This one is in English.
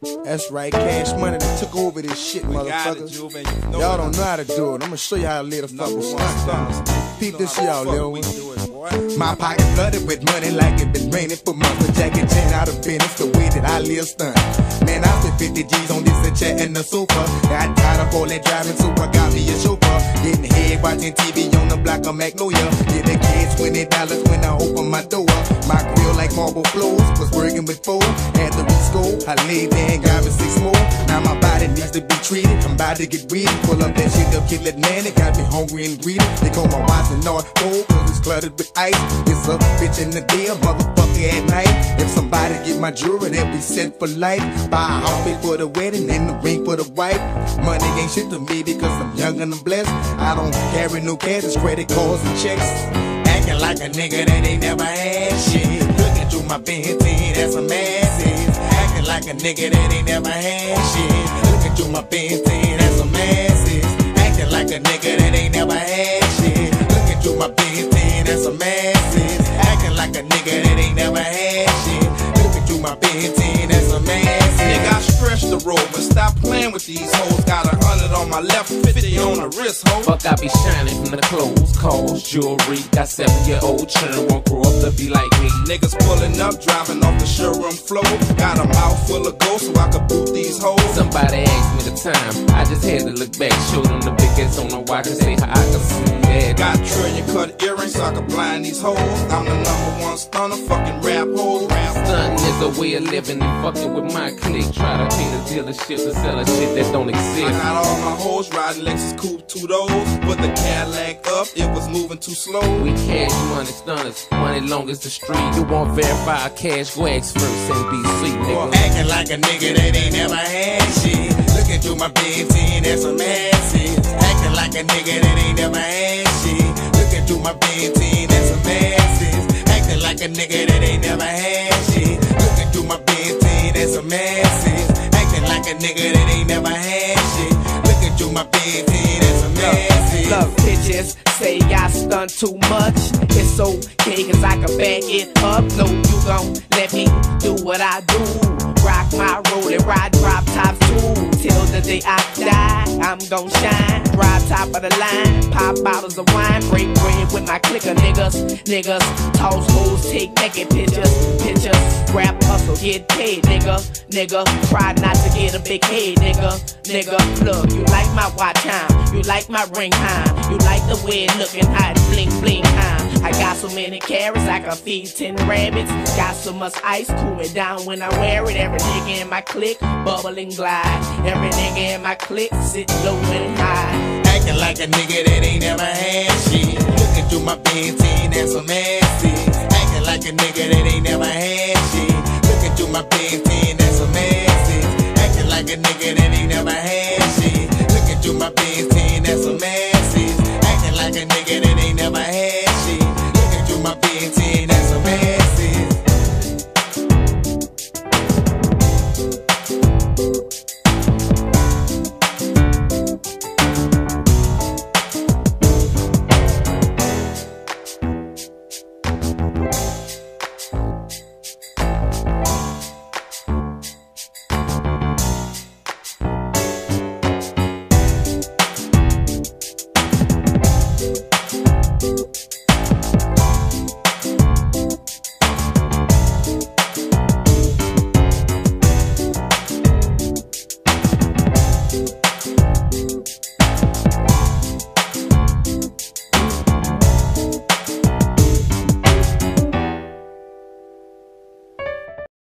That's right, cash money that took over this shit, motherfuckers. Y'all don't know how to do it. I'm gonna show y'all how to let a fucking stunt. Peep this shit out, Lil. My pocket flooded with money like it been raining for months. But Jackie Chan out of business the way that I live stunt. Man, I spent 50 G's on this and chat and the sofa. Got tired of all that driving, so I got me a chauffeur. Getting head watching TV on the block of Magnolia. Get the kids $20 when I open my door. My grill like marble floors. Was working with four. Had to school. I laid there and got me six more. Now my body needs to be treated. I'm about to get weird. Pull up that shit up, kill it, man. It got me hungry and greedy. They call my watch the North Pole, cause it's cluttered with ice. It's a bitch in the day, a motherfucker at night. If somebody get my jewelry, they'll be set for life. Buy a outfit for the wedding and the ring for the wife. Money ain't shit to me because I'm young and I'm blessed. I don't carry no cash, it's credit cards and checks. Acting like a nigga that ain't never had shit. Looking through my Benz, that's some asses. Acting like a nigga that ain't never had shit. Looking through my Benz, that's some asses. Acting like a nigga that ain't never had shit. Looking through my Benz, that's some asses. Acting like a nigga 15 as a man. Nigga, I stretch the road, but stop playing with these hoes. Got a hundred on my left, 50 on my wrist, ho. Fuck, I be shining from the clothes, cars, jewelry. Got seven year old children, won't grow up to be like me. Niggas pulling up, driving off the showroom floor. Got a mouth full of gold so I could boot these hoes. Somebody asked me the time, I just had to look back, show them the big biggest on the watch and say how I can see that. Got trillion cut earrings so I could blind these hoes. I'm the number one stunner, fucking rap hole. Rap Stunting is a way of living and fucking with my clique. Try to paint a dealership to sell a shit that don't I exist. got all my hoes riding Lexus coupe two doors. Put the Cadillac up, it was moving too slow. We cash money stunners, money long as the street. You want verified cash, go ask first NBC, nigga. Acting like a nigga that ain't never had shit. Looking through my Benz, that's some asses. Like a nigga that ain't never had shit. Looking through my Benz, that's some asses. Acting like a nigga that ain't never had shit. Looking through my that's some asses. Acting like a nigga that ain't never had shit. Looking through my that's some asses. Love bitches say I stun too much. It's okay, cause I can back it up. No, you gon' let me do what I do. Rock my roll and ride drop tops the day I die, I'm gon' shine. Drive top of the line, pop bottles of wine, break bread with my clicker niggas. Niggas toss hoes, take naked pictures, pictures. Rap hustle, get paid, nigga. Nigga, try not to get a big head, nigga. Nigga, look, you like my watch time, you like my ring time, you like the way it looking hot, bling bling time. I got so many carrots, I can feed ten rabbits. Got so much ice cooling down when I wear it. Every nigga in my clique, bubbling glide. Every nigga in my clique, sit low and high. Acting like a nigga that ain't never had shit. Looking through my Pantene, that's so nasty. Acting like a nigga that ain't never had shit. Looking through my Pantene, that's so nasty. Acting like a nigga that ain't never had